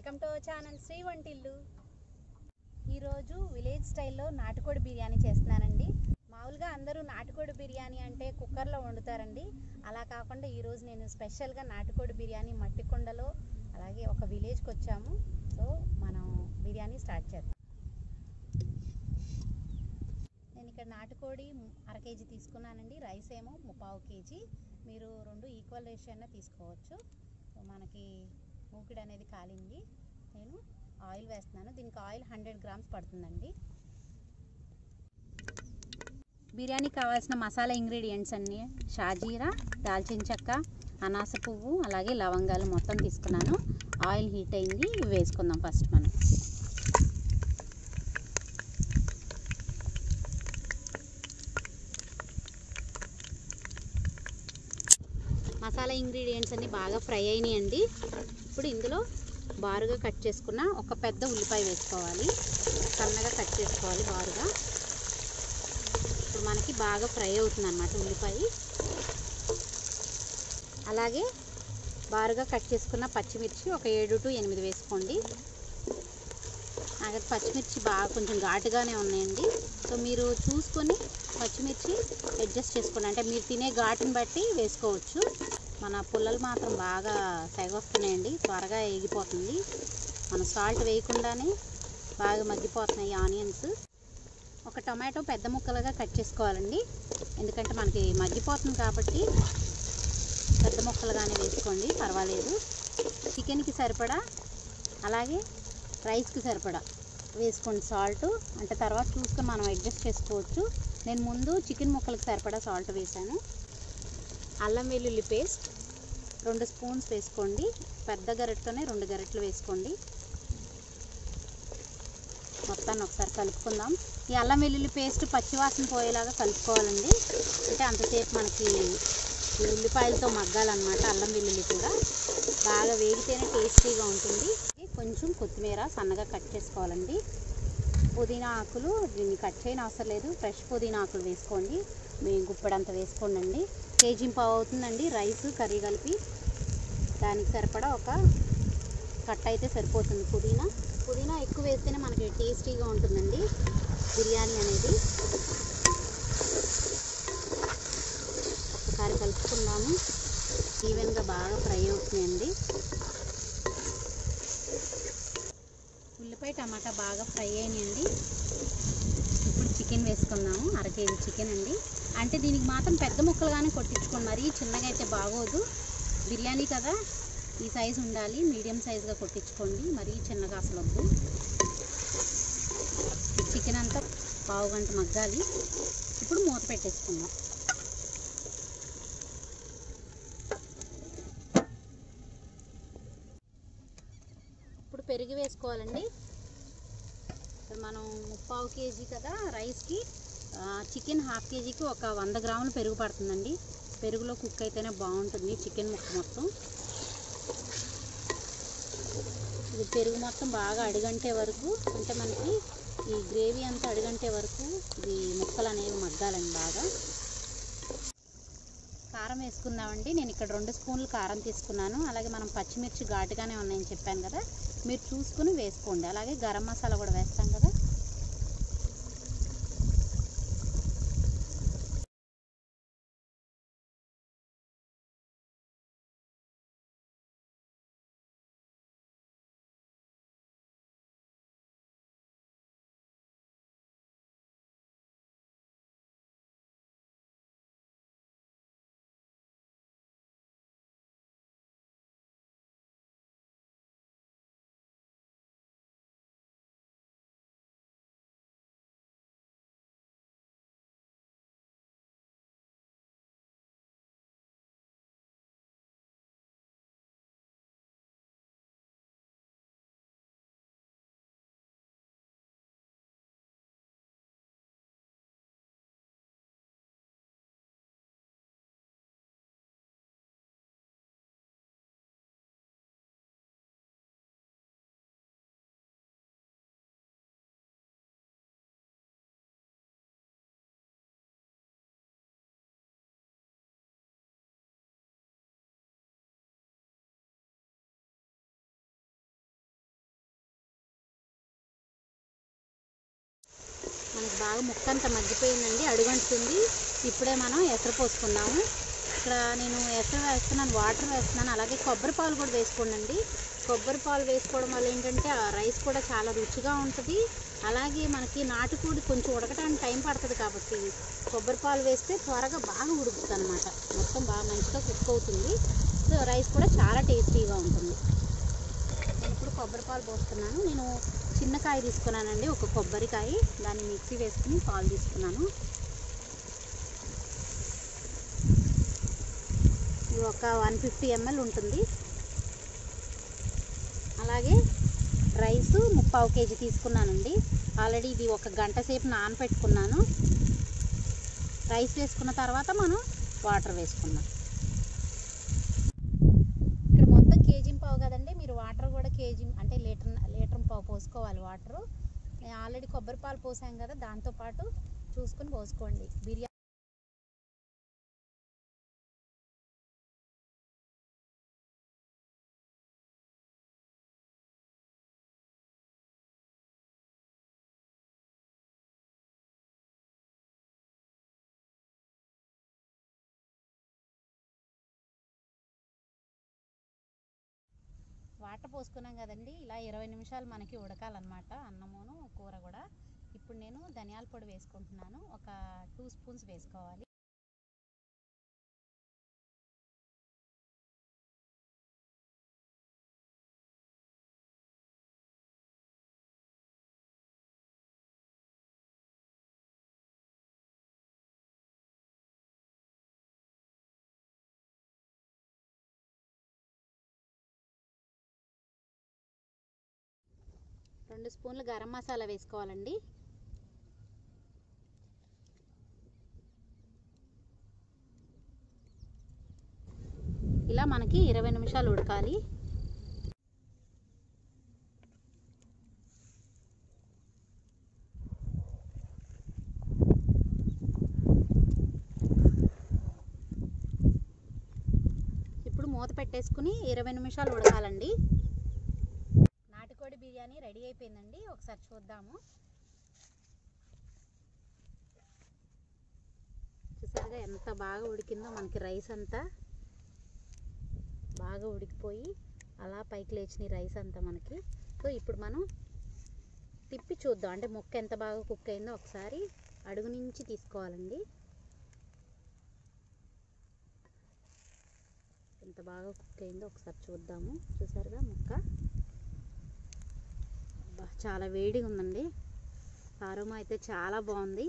Welcome to channel Shri వంటిల్లు. ఈరోజు village స్టైల్లో నాటుకోడి బిర్యానీ చేస్తున్నానండి. మామూలుగా అందరూ నాటుకోడి బిర్యానీ అంటే కుక్కర్లో వండుతారండి. అలా కాకుండా ఈరోజు నేను స్పెషల్గా నాటుకోడి బిర్యానీ మట్టి కుండలో అలాగే ఒక విలేజ్కి వచ్చాము. సో మనం బిర్యానీ స్టార్ట్ చేద్దాం. నేను ఇక్కడ నాటుకోడి అర కేజీ తీసుకున్నానండి. రైస్ ఏమో ముప్పావు కేజీ. మీరు రెండు ఈక్వల్ రేషియోనే తీసుకోవచ్చు. సో మనకి మూకిడి అనేది కాలింది. నేను ఆయిల్ వేస్తున్నాను. దీనికి ఆయిల్ హండ్రెడ్ గ్రామ్స్ పడుతుందండి. బిర్యానీకి కావాల్సిన మసాలా ఇంగ్రీడియంట్స్ అన్నీ షాజీరా దాల్చిన చెక్క అనాస పువ్వు అలాగే లవంగాలు మొత్తం తీసుకున్నాను. ఆయిల్ హీట్ అయింది. ఇవి వేసుకుందాం ఫస్ట్ మనం. మసాలా ఇంగ్రీడియంట్స్ అన్నీ బాగా ఫ్రై అయినాయండి. ఇప్పుడు ఇందులో బారుగా కట్ చేసుకున్న ఒక పెద్ద ఉల్లిపాయ వేసుకోవాలి. సన్నగా కట్ చేసుకోవాలి బారుగా. ఇప్పుడు మనకి బాగా ఫ్రై అవుతుంది అనమాట ఉల్లిపాయ. అలాగే బారుగా కట్ చేసుకున్న పచ్చిమిర్చి ఒక ఏడు టు ఎనిమిది వేసుకోండి. నాకు పచ్చిమిర్చి బాగా కొంచెం ఘాటుగానే ఉన్నాయండి. సో మీరు చూసుకొని పచ్చిమిర్చి అడ్జస్ట్ చేసుకోండి. అంటే మీరు తినే ఘాటుని బట్టి వేసుకోవచ్చు. మన పుల్లలు మాత్రం బాగా తెగొస్తున్నాయండి. త్వరగా ఎగిపోతుంది. మనం సాల్ట్ వేయకుండానే బాగా మగ్గిపోతున్నాయి ఆనియన్స్. ఒక టొమాటో పెద్ద ముక్కలుగా కట్ చేసుకోవాలండి. ఎందుకంటే మనకి మగ్గిపోతుంది కాబట్టి పెద్ద ముక్కలుగానే వేసుకోండి. పర్వాలేదు. చికెన్కి సరిపడా అలాగే రైస్కి సరిపడా వేసుకోండి సాల్ట్. అంటే తర్వాత చూస్తే మనం అడ్జస్ట్ చేసుకోవచ్చు. నేను ముందు చికెన్ ముక్కలకు సరిపడా సాల్ట్ వేసాను అల్లం వెల్లుల్లి పేస్ట్ రెండు స్పూన్స్ వేసుకోండి. పెద్ద గరెట్తోనే రెండు గరెట్లు వేసుకోండి. మొత్తాన్ని ఒకసారి కలుపుకుందాం. ఈ అల్లం వెల్లుల్లి పేస్ట్ పచ్చివాసన పోయేలాగా కలుపుకోవాలండి. అంటే అంతసేపు మనకి ఉల్లిపాయలతో మగ్గాలన్నమాట అల్లం వెల్లుల్లి కూడా. బాగా వేగితేనే టేస్టీగా ఉంటుంది. కొంచెం కొత్తిమీర సన్నగా కట్ చేసుకోవాలండి. పుదీనా ఆకులు దీన్ని కట్ చేయని అవసరం లేదు. ఫ్రెష్ పుదీనా ఆకులు వేసుకోండి. మీ గుప్పడంత వేసుకోండి కేజీ పావు అవుతుందండి. రైస్ కర్రీ కలిపి దానికి సరిపడా ఒక కట్ అయితే సరిపోతుంది పుదీనా. పుదీనా ఎక్కువ వేస్తేనే మనకి టేస్టీగా ఉంటుందండి బిర్యానీ అనేది. ఒకసారి కలుపుకుందాము. ఈవెన్గా బాగా ఫ్రై అవుతున్నాయండి. ఉల్లిపాయ టమాటా బాగా ఫ్రై అయినాయండి. చికెన్ వేసుకున్నాము అర కేజీ చికెన్ అండి. అంటే దీనికి మాత్రం పెద్ద ముక్కలుగానే కొట్టించుకోండి మరి చిన్నగా అయితే బాగోదు. బిర్యానీ కదా ఈ సైజు ఉండాలి మీడియం సైజుగా కొట్టించుకోండి మరీ చిన్నగా అసలు వద్దు. చికెన్ అంతా పావు గంట మగ్గాలి. ఇప్పుడు మూత పెట్టేసుకుందాం. ఇప్పుడు పెరుగు వేసుకోవాలండి. మనం ముప్పావు కేజీ కదా రైస్కి చికెన్ హాఫ్ కేజీకి ఒక వంద గ్రాములు పెరుగు పడుతుందండి. పెరుగులో కుక్ అయితేనే బాగుంటుంది చికెన్ ముక్క మొత్తం. ఇది పెరుగు మొత్తం బాగా అడుగంటే వరకు అంటే మనకి ఈ గ్రేవీ అంతా అడుగంటే వరకు ఇది ముక్కలు అనేవి మగ్గాలండి బాగా. కారం వేసుకుందామండి నేను ఇక్కడ రెండు స్పూన్లు కారం తీసుకున్నాను. అలాగే మనం పచ్చిమిర్చి ఘాటుగానే ఉన్నాయని చెప్పాను కదా. మీరు చూసుకుని వేసుకోండి. అలాగే గరం మసాలా కూడా వేస్తాం కదా. బాగా ముక్కంతా మగ్గిపోయిందండి అడుగంటుంది ఇప్పుడే మనం ఎసరు పోసుకుందాము ఇక్కడ నేను ఎసరు వేస్తున్నాను వాటర్ వేస్తున్నాను. అలాగే కొబ్బరి పాలు కూడా వేసుకోండి కొబ్బరి పాలు వేసుకోవడం వల్ల ఏంటంటే ఆ రైస్ కూడా చాలా రుచిగా ఉంటుంది. అలాగే మనకి నాటుకోడి కొంచెం ఉడకడానికి టైం పడుతుంది కాబట్టి కొబ్బరి పాలు వేస్తే త్వరగా బాగా ఉడుకుతుంది అనమాట మొత్తం బాగా మంచిగా కుక్ అవుతుంది. సో రైస్ కూడా చాలా టేస్టీగా ఉంటుంది. కొబ్బరి పాలు పోస్తున్నాను. నేను చిన్న కాయ తీసుకున్నానండి ఒక కొబ్బరికాయ దాన్ని మిక్సీ వేసుకుని పాలు తీసుకున్నాను. ఇది ఒక వన్ ఫిఫ్టీ ఎంఎల్ ఉంటుంది. అలాగే రైస్ ముప్పావు కేజీ తీసుకున్నానండి. ఆల్రెడీ ఇది ఒక గంట సేపు నానపెట్టుకున్నాను. రైస్ వేసుకున్న తర్వాత మనం వాటర్ వేసుకున్నాం ఇక్కడ మొత్తం కేజీ పావు కదండి మీరు వాటర్ కూడా కేజీ అంటే లీటర్ లీటర్ పావు పోసుకోవాలి వాటర్. ఆల్రెడీ కొబ్బరి పాలు పోసాం కదా దాంతోపాటు చూసుకుని పోసుకోండి. బిర్యానీ వాటర్ పోసుకున్నాం కదండి. ఇలా ఇరవై నిమిషాలు మనకి ఉడకాలన్నమాట అన్నమును కూర కూడా. ఇప్పుడు నేను ధనియాల పొడి వేసుకుంటున్నాను. ఒక టూ స్పూన్స్ వేసుకోవాలి. రెండు స్పూన్లు గరం మసాలా వేసుకోవాలండి. ఇలా మనకి ఇరవై నిమిషాలు ఉడకాలి. ఇప్పుడు మూత పెట్టేసుకుని ఇరవై నిమిషాలు ఉడకాలండి. బిర్యానీ రెడీ అయిపోయిందండి. ఒకసారి చూద్దాము. చూసారుగా ఎంత బాగా ఉడికిందో మనకి రైస్ అంతా బాగా ఉడికిపోయి అలా పైకి లేచిన రైస్ అంతా మనకి. సో ఇప్పుడు మనం తిప్పి చూద్దాం. అంటే ముక్క ఎంత బాగా కుక్ అయిందో ఒకసారి అడుగు నుంచి తీసుకోవాలండి. ఎంత బాగా కుక్ అయిందో ఒకసారి చూద్దాము. చూసారుగా ముక్క? చాలా వేడిగా ఉందండి అరోమా అయితే చాలా బాగుంది